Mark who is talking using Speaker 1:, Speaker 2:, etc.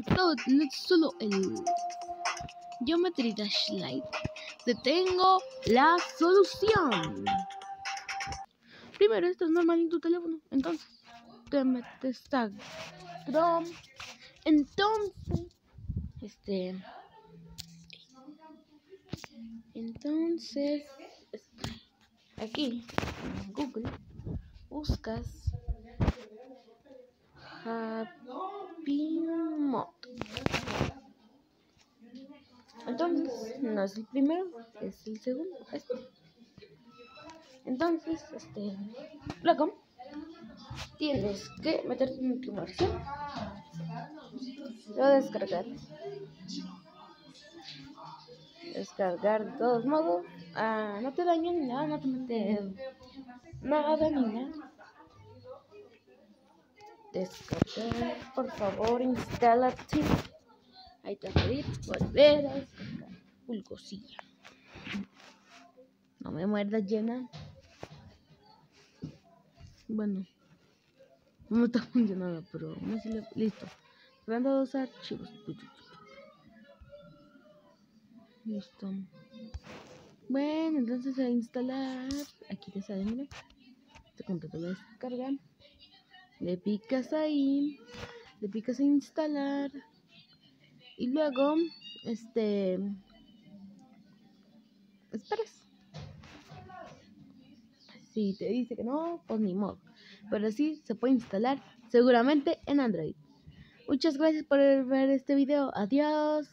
Speaker 1: necesitado tener solo el Geometry Dash Lite. Te tengo la solución. Primero, esto es normal en tu teléfono. Entonces, te metes a Chrome. Entonces, este. Entonces, aquí en Google buscas Happy Mod. Entonces, es el primero, es el segundo. Este. Entonces, este, luego tienes que meterte en tu versión. Lo descargar. Descargar de todos modos. Ah, no te daña ni nada, no te mete nada ni nada. Descargar, por favor, instálate. Ahí te volver. Pulgosilla. No me muerdas llena. Bueno, no está funcionando, pero no se le... listo. Grabando dos archivos. Listo. Bueno, entonces a instalar. Aquí te sale, mira. Te completo la descarga. Le picas ahí. Le picas a instalar. Y luego, este. Esperas. Si te dice que no, pues ni modo. Pero sí se puede instalar seguramente en Android. Muchas gracias por ver este video. Adiós.